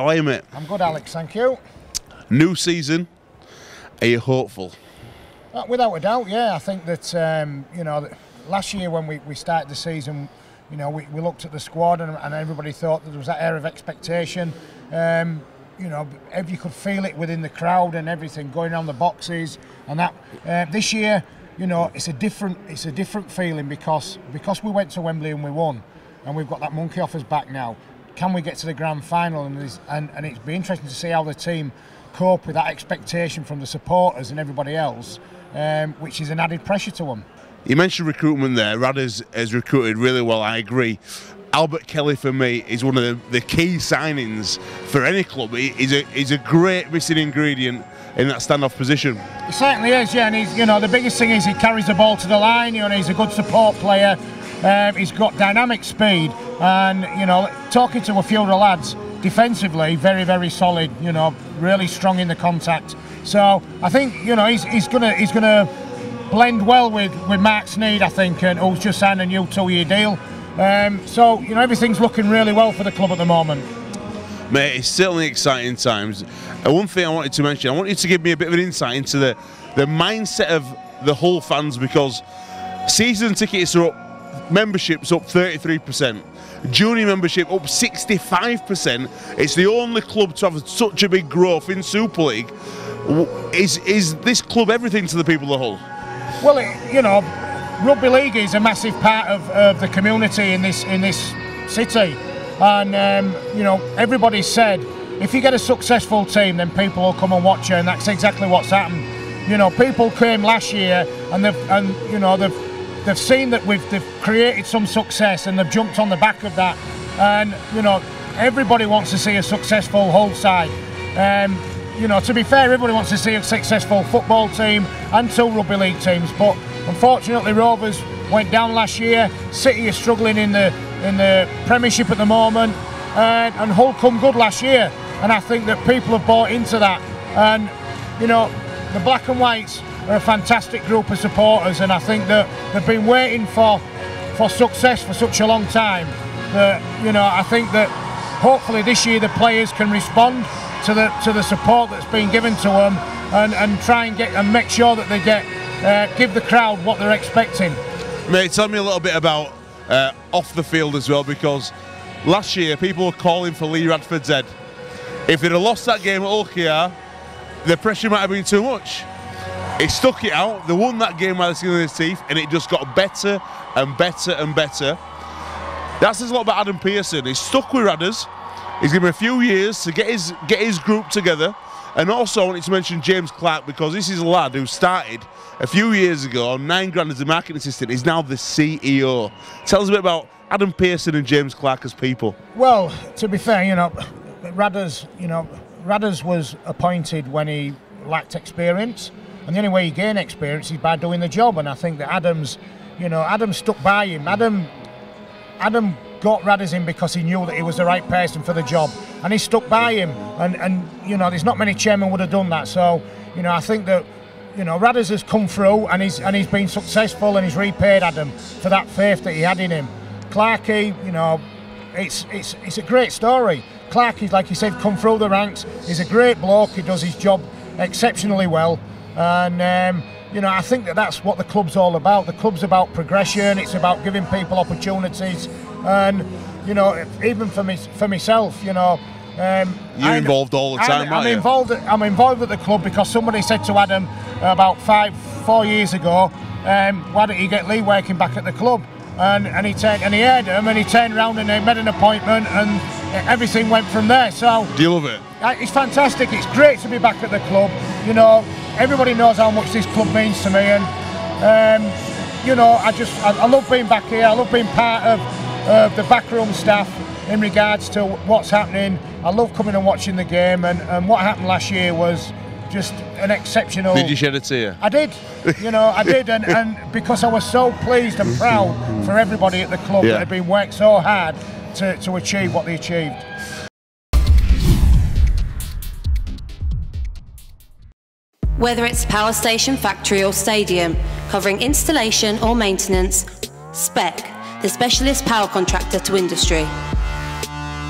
How are you, mate? I'm good, Alex, thank you. New season. Are you hopeful? Uh, without a doubt, yeah. I think that, um, you know, last year when we, we started the season, you know, we, we looked at the squad and, and everybody thought that there was that air of expectation. Um, you know, you could feel it within the crowd and everything going around the boxes and that. Uh, this year, you know, it's a different it's a different feeling because because we went to Wembley and we won, and we've got that monkey off us back now. Can we get to the grand final? And and, and it'd be interesting to see how the team cope with that expectation from the supporters and everybody else, um, which is an added pressure to them. You mentioned recruitment there. Radders has recruited really well. I agree. Albert Kelly for me is one of the, the key signings for any club. He, he's a he's a great missing ingredient in that standoff position. He certainly is, yeah. And he's you know the biggest thing is he carries the ball to the line. You know, he's a good support player. Um, he's got dynamic speed, and you know, talking to a few of the lads defensively, very very solid. You know, really strong in the contact. So I think you know he's, he's gonna he's gonna blend well with with Mark Sneyd, I think, and who's just signed a new two-year deal. Um, so, you know, everything's looking really well for the club at the moment. Mate, it's certainly exciting times. And one thing I wanted to mention, I want you to give me a bit of an insight into the, the mindset of the Hull fans because season tickets are up, membership's up 33%, junior membership up 65%. It's the only club to have such a big growth in Super League. Is, is this club everything to the people of Hull? Well, it, you know, rugby league is a massive part of, of the community in this in this city, and um, you know everybody said if you get a successful team, then people will come and watch you, and that's exactly what's happened. You know, people came last year, and they've and you know they've they've seen that we've they've created some success, and they've jumped on the back of that, and you know everybody wants to see a successful Hull side. Um, you know, to be fair, everybody wants to see a successful football team and two rugby league teams, but Unfortunately, Rovers went down last year. City is struggling in the in the Premiership at the moment, and, and Hull come good last year. And I think that people have bought into that. And you know, the Black and Whites are a fantastic group of supporters, and I think that they've been waiting for for success for such a long time. That you know, I think that hopefully this year the players can respond to the to the support that's been given to them, and and try and get and make sure that they get uh, give the crowd what they're expecting. Mate, tell me a little bit about uh, off the field as well, because last year people were calling for Lee Radford's head. If they'd have lost that game at OKR, the pressure might have been too much. He stuck it out, they won that game by the skin of his teeth, and it just got better and better and better. That says a lot about Adam Pearson. He's stuck with Radders. He's given a few years to get his get his group together. And also I wanted to mention James Clark because this is a lad who started a few years ago on nine grand as a marketing assistant. He's now the CEO. Tell us a bit about Adam Pearson and James Clark as people. Well, to be fair, you know, Radders, you know, Radders was appointed when he lacked experience, and the only way he gained experience is by doing the job. And I think that Adams, you know, Adam stuck by him. Adam, Adam got Radders in because he knew that he was the right person for the job, and he stuck by him. And and you know, there's not many chairmen would have done that. So you know, I think that you know, Radders has come through and he's and he's been successful and he's repaid Adam for that faith that he had in him. Clarkey, you know, it's it's it's a great story. Clarkey's like you said, come through the ranks. He's a great bloke. He does his job exceptionally well, and um, you know, I think that that's what the club's all about. The club's about progression. It's about giving people opportunities, and you know, even for me for myself, you know. Um, You're involved all the time, I, am involved. I'm involved at the club because somebody said to Adam about five, four years ago, um, "Why don't you get Lee working back at the club?" And, and he turned and he heard him and he turned around and they made an appointment and everything went from there. So do you love it? It's fantastic. It's great to be back at the club. You know, everybody knows how much this club means to me, and um, you know, I just I, I, love being back here. I love being part of uh, the backroom staff in regards to what's happening. I love coming and watching the game, and, and what happened last year was just an exceptional. Did you shed a tear? I did. You know, I did, and, and because I was so pleased and proud for everybody at the club yeah. that had been worked so hard to, to achieve what they achieved. Whether it's power station, factory, or stadium, covering installation or maintenance, SPEC the specialist power contractor to industry.